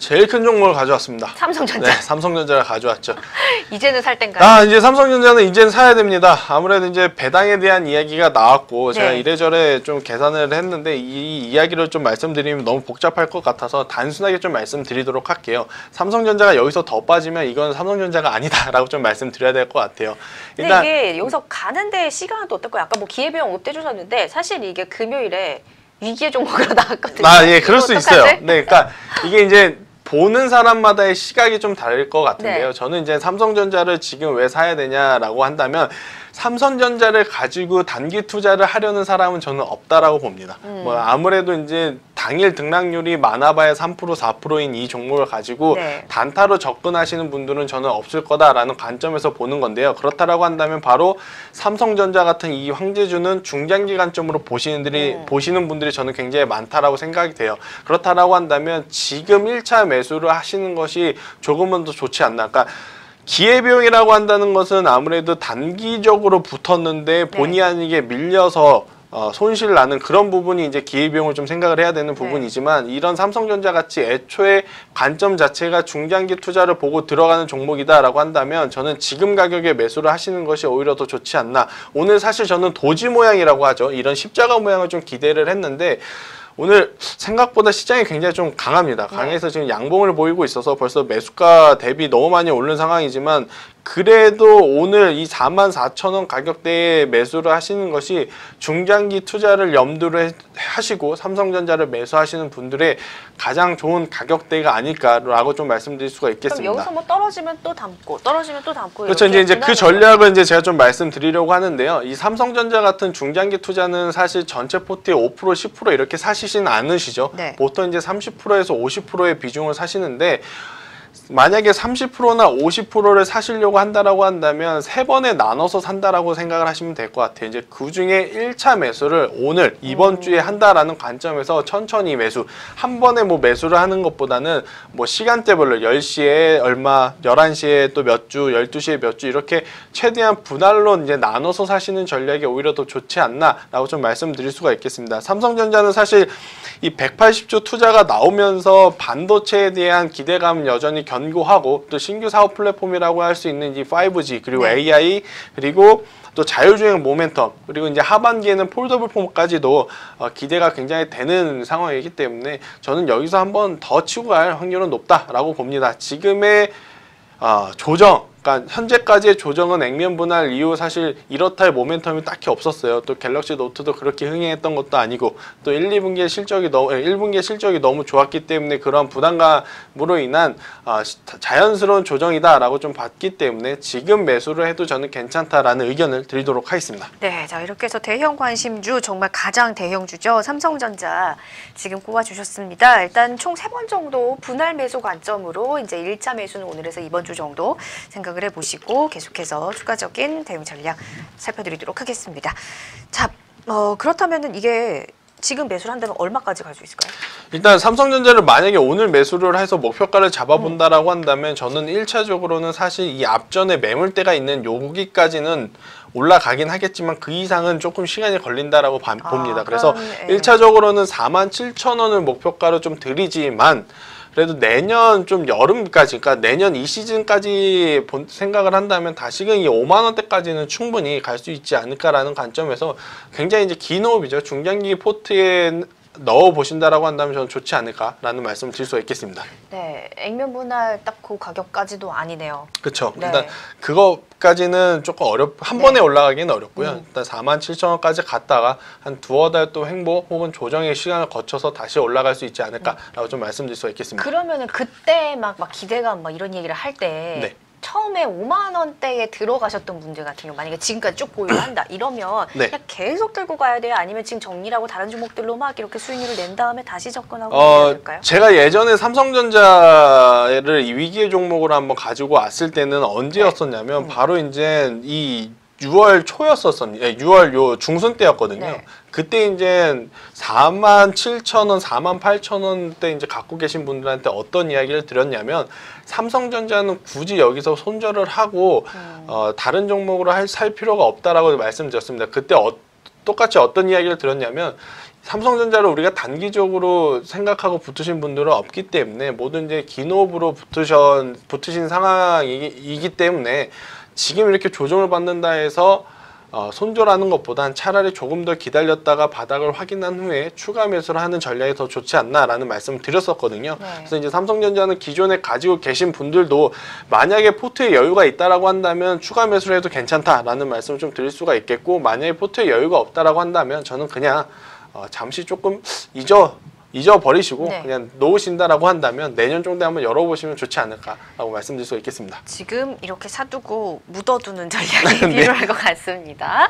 제일 큰 종목을 가져왔습니다. 삼성전자. 네, 삼성전자를 가져왔죠. 이제는 살 땐가요? 아 이제 삼성전자는 이제는 사야 됩니다. 아무래도 이제 배당에 대한 이야기가 나왔고 제가 네. 이래저래 좀 계산을 했는데 이 이야기를 좀 말씀드리면 너무 복잡할 것 같아서 단순하게 좀 말씀드리도록 할게요. 삼성전자가 여기서 더 빠지면 이건 삼성전자가 아니다라고 좀 말씀드려야 될 것 같아요. 근데 이게 여기서 가는데 시간은 또 어떨까요? 아까 뭐 기회비용 업대 주셨는데 사실 이게 금요일에 위기의 종목으로 나왔거든요. 아, 예, 그럴 수 어떡하지? 있어요. 네, 그러니까 이게 이제 보는 사람마다의 시각이 좀 다를 것 같은데요. 네. 저는 이제 삼성전자를 지금 왜 사야 되냐라고 한다면 삼성전자를 가지고 단기 투자를 하려는 사람은 저는 없다라고 봅니다. 음. 뭐 아무래도 이제 당일 등락률이 많아봐야 3% 4%인 이 종목을 가지고 네. 단타로 접근하시는 분들은 저는 없을 거다라는 관점에서 보는 건데요. 그렇다라고 한다면 바로 삼성전자 같은 이 황제주는 중장기 관점으로 보시는 분들이 음. 보시는 분들이 저는 굉장히 많다라고 생각이 돼요. 그렇다라고 한다면 지금 1차 매수를 하시는 것이 조금은 더 좋지 않나. 그러니까 기회비용이라고 한다는 것은 아무래도 단기적으로 붙었는데 본의 네. 아니게 밀려서 어, 손실 나는 그런 부분이 이제 기회비용을 좀 생각을 해야 네. 되는 부분이지만 이런 삼성전자 같이 애초에 관점 자체가 중장기 투자를 보고 들어가는 종목이다라고 한다면 저는 지금 가격에 매수를 하시는 것이 오히려 더 좋지 않나. 오늘 사실 저는 도지 모양이라고 하죠. 이런 십자가 모양을 좀 기대를 했는데 오늘 생각보다 시장이 굉장히 좀 강합니다. 강해서 지금 양봉을 보이고 있어서 벌써 매수가 대비 너무 많이 오른 상황이지만 그래도 오늘 이 4만 4천 원 가격대에 매수를 하시는 것이 중장기 투자를 염두를 해- 하시고 삼성전자를 매수하시는 분들의 가장 좋은 가격대가 아닐까라고 좀 말씀드릴 수가 있겠습니다. 여기서 뭐 떨어지면 또 담고 떨어지면 또 담고 그렇죠. 이제 이제 그 전략을 이제 제가 좀 말씀드리려고 하는데요. 이 삼성전자 같은 중장기 투자는 사실 전체 포트의 5% 10% 이렇게 사시진 않으시죠. 네. 보통 이제 30%에서 50%의 비중을 사시는데 만약에 30%나 50%를 사시려고 한다라고 한다면 세 번에 나눠서 산다라고 생각을 하시면 될 것 같아요. 이제 그 중에 1차 매수를 오늘 이번 음. 주에 한다라는 관점에서 천천히 매수. 한 번에 뭐 매수를 하는 것보다는 뭐 시간대별로 10시에 얼마, 11시에 또 몇 주, 12시에 몇 주 이렇게 최대한 분할로 이제 나눠서 사시는 전략이 오히려 더 좋지 않나라고 좀 말씀드릴 수가 있겠습니다. 삼성전자는 사실 이 180조 투자가 나오면서 반도체에 대한 기대감은 여전히 견고하고 또 신규 사업 플랫폼이라고 할 수 있는 이 5G 그리고 네. AI 그리고 또 자율주행 모멘텀 그리고 이제 하반기에는 폴더블 폼까지도 어, 기대가 굉장히 되는 상황이기 때문에 저는 여기서 한번 더 치고 갈 확률은 높다라고 봅니다. 지금의 아, 조정, 그러니까 현재까지의 조정은 액면 분할 이후 사실 이렇다 할 모멘텀이 딱히 없었어요. 또 갤럭시 노트도 그렇게 흥행했던 것도 아니고 또 1, 2분기의 실적이 너무 1분기의 실적이 너무 좋았기 때문에 그런 부담감으로 인한 아, 시- 자연스러운 조정이다라고 좀 봤기 때문에 지금 매수를 해도 저는 괜찮다라는 의견을 드리도록 하겠습니다. 네, 자 이렇게 해서 대형 관심주 정말 가장 대형주죠 삼성전자 지금 꼽아 주셨습니다. 일단 총 세 번 정도 분할 매수 관점으로 이제 1차 매수는 오늘에서 이번 주 정도 생각 을 해보시고 계속해서 추가적인 대응 전략 살펴드리도록 하겠습니다. 자, 어, 그렇다면은 이게 지금 매수를 한다면 얼마까지 갈 수 있을까요? 일단 삼성전자를 만약에 오늘 매수를 해서 목표가를 잡아본다라고 한다면 저는 1차적으로는 사실 이 앞전에 매물대가 있는 여기까지는 올라가긴 하겠지만 그 이상은 조금 시간이 걸린다라고 봐- 아, 봅니다. 그래서 그럼, 예. 1차적으로는 4만 7천 원을 목표가로 좀 드리지만 그래도 내년 좀 여름까지, 그러니까 내년 이 시즌까지 본- 생각을 한다면 다시금 이 5만 원대까지는 충분히 갈 수 있지 않을까라는 관점에서 굉장히 이제 긴 호흡이죠. 중장기 포트에 넣어 보신다라고 한다면 저는 좋지 않을까라는 말씀을 드릴 수가 있겠습니다. 네, 액면 분할 딱 그 가격까지도 아니네요. 그렇죠. 네. 일단 그거까지는 조금 어렵 한 네. 번에 올라가기는 어렵고요. 음. 일단 4만 7천 원까지 갔다가 한 두어 달 또 횡보 혹은 조정의 시간을 거쳐서 다시 올라갈 수 있지 않을까라고 좀 말씀드릴 수가 있겠습니다. 그러면은 그때 막, 막 기대감 막 이런 얘기를 할때 네. 처음에 5만 원대에 들어가셨던 분들 같은 경우 만약에 지금까지 쭉 보유한다 이러면 네. 그냥 계속 들고 가야 돼요? 아니면 지금 정리하고 다른 종목들로 막 이렇게 수익률을 낸 다음에 다시 접근하고 해야 어, 될까요? 제가 예전에 삼성전자를 이 위기의 종목으로 한번 가지고 왔을 때는 언제였었냐면 음. 바로 이제 이 6월 초였었습니다. 예, 6월 요 중순 때였거든요. 네. 그때 이제 4만 7천 원, 4만 8천 원대 이제 갖고 계신 분들한테 어떤 이야기를 드렸냐면 삼성전자는 굳이 여기서 손절을 하고 음. 어, 다른 종목으로 할, 살 필요가 없다라고 말씀드렸습니다. 그때 어, 똑같이 어떤 이야기를 드렸냐면 삼성전자를 우리가 단기적으로 생각하고 붙으신 분들은 없기 때문에 모든 이제 기노브로 붙으신 붙으신 상황이기 때문에 지금 이렇게 조정을 받는다 해서 어, 손절하는 것보단 차라리 조금 더 기다렸다가 바닥을 확인한 후에 추가 매수를 하는 전략이 더 좋지 않나라는 말씀을 드렸었거든요. 네. 그래서 이제 삼성전자는 기존에 가지고 계신 분들도 만약에 포트에 여유가 있다라고 한다면 추가 매수를 해도 괜찮다라는 말씀을 좀 드릴 수가 있겠고 만약에 포트에 여유가 없다라고 한다면 저는 그냥 어, 잠시 조금 잊어 잊어 버리시고 네. 그냥 놓으신다라고 한다면 내년 정도에 한번 열어보시면 좋지 않을까라고 말씀드릴 수가 있겠습니다. 지금 이렇게 사두고 묻어두는 전략이 네. 필요할 것 같습니다.